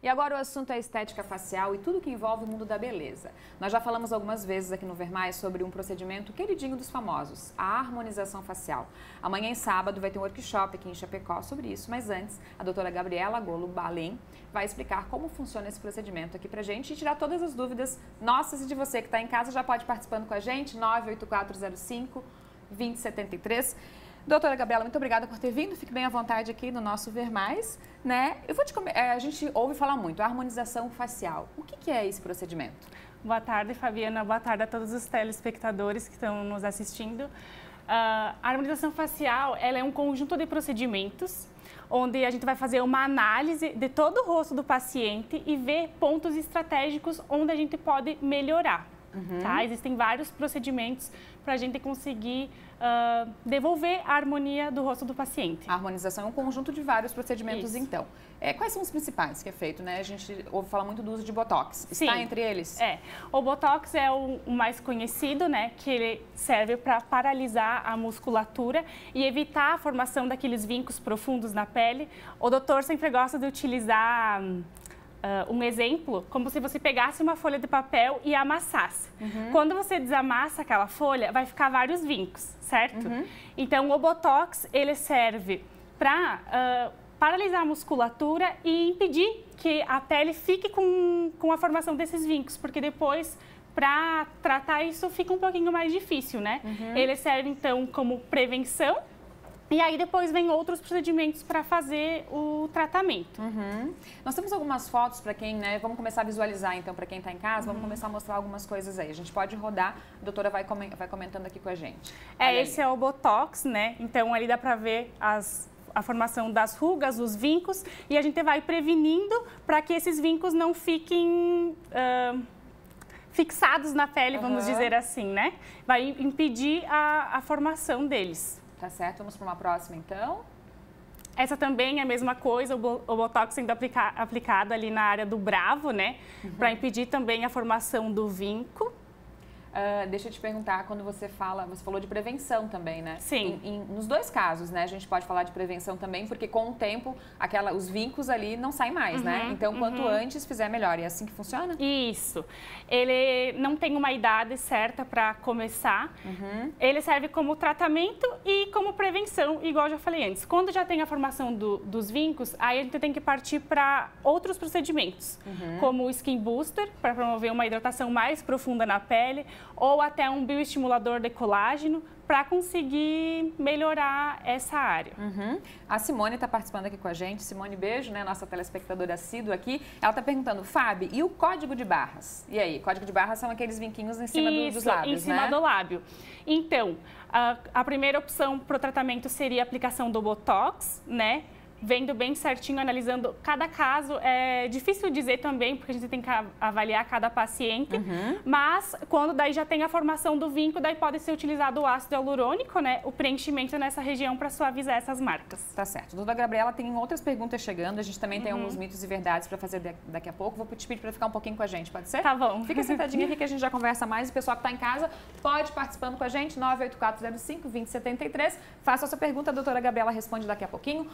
E agora o assunto é estética facial e tudo que envolve o mundo da beleza. Nós já falamos algumas vezes aqui no Vermais sobre um procedimento queridinho dos famosos, a harmonização facial. Amanhã em sábado vai ter um workshop aqui em Chapecó sobre isso, mas antes a doutora Gabriela Golo Balém vai explicar como funciona esse procedimento aqui pra gente e tirar todas as dúvidas nossas e de você que está em casa já pode participando com a gente, 98405 2073. Doutora Gabriela, muito obrigada por ter vindo. Fique bem à vontade aqui no nosso Ver Mais. Né? Eu vou te é, a gente ouve falar muito, harmonização facial. O que, que é esse procedimento? Boa tarde, Fabiana. Boa tarde a todos os telespectadores que estão nos assistindo. Uh, a harmonização facial ela é um conjunto de procedimentos onde a gente vai fazer uma análise de todo o rosto do paciente e ver pontos estratégicos onde a gente pode melhorar. Uhum. Tá? Existem vários procedimentos para a gente conseguir uh, devolver a harmonia do rosto do paciente. A harmonização é um conjunto de vários procedimentos, Isso. então. É, quais são os principais que é feito, né? A gente ouve falar muito do uso de Botox. Sim. Está entre eles? É. O Botox é o, o mais conhecido, né? Que ele serve para paralisar a musculatura e evitar a formação daqueles vincos profundos na pele. O doutor sempre gosta de utilizar Uh, um exemplo, como se você pegasse uma folha de papel e amassasse. Uhum. Quando você desamassa aquela folha, vai ficar vários vincos, certo? Uhum. Então, o Botox, ele serve para uh, ah, paralisar a musculatura e impedir que a pele fique com, com a formação desses vincos, porque depois para tratar isso fica um pouquinho mais difícil, né? Uhum. Ele serve então como prevenção e aí depois vem outros procedimentos para fazer o tratamento. Uhum. Nós temos algumas fotos para quem, né? Vamos começar a visualizar então para quem está em casa. Vamos uhum. começar a mostrar algumas coisas aí. A gente pode rodar. A doutora vai, vai comentando aqui com a gente. É, Olha esse aí. é o botox, né? Então ali dá para ver as a formação das rugas, os vincos, e a gente vai prevenindo para que esses vincos não fiquem uh, fixados na pele, uhum. vamos dizer assim, né? Vai impedir a, a formação deles. Tá certo? Vamos para uma próxima, então. Essa também é a mesma coisa, o Botox sendo aplica aplicado ali na área do bravo, né? Uhum. Para impedir também a formação do vinco. Uh, deixa eu te perguntar, quando você fala, você falou de prevenção também, né? Sim. Em, em, nos dois casos, né? A gente pode falar de prevenção também, porque com o tempo, aquela, os vincos ali não saem mais, né? uhum, né? Então, quanto uhum. antes fizer, melhor. E é assim que funciona? Isso. Ele não tem uma idade certa para começar. Uhum. Ele serve como tratamento e como prevenção, igual eu já falei antes. Quando já tem a formação do, dos vincos, aí a gente tem que partir para outros procedimentos, uhum. como o Skin Booster, para promover uma hidratação mais profunda na pele, ou até um bioestimulador de colágeno para conseguir melhorar essa área. Uhum. A Simone está participando aqui com a gente. Simone, beijo, né? Nossa telespectadora assídua aqui. Ela está perguntando, Fábio, e o código de barras? E aí, código de barras são aqueles vinquinhos em cima Isso, dos lábios, em cima né? do lábio. Então, a, a primeira opção para o tratamento seria a aplicação do Botox, né? Vendo bem certinho, analisando cada caso. É difícil dizer também, porque a gente tem que avaliar cada paciente, uhum. mas quando daí já tem a formação do vinco, daí pode ser utilizado o ácido hialurônico, né, o preenchimento nessa região para suavizar essas marcas. Tá certo. Doutora Gabriela, tem outras perguntas chegando, a gente também uhum. tem alguns mitos e verdades para fazer daqui a pouco. Vou te pedir para ficar um pouquinho com a gente, pode ser? Tá bom. Fica sentadinha aqui que a gente já conversa mais. O pessoal que está em casa pode participando com a gente, 98405 2073. Faça a sua pergunta, a doutora Gabriela responde daqui a pouquinho.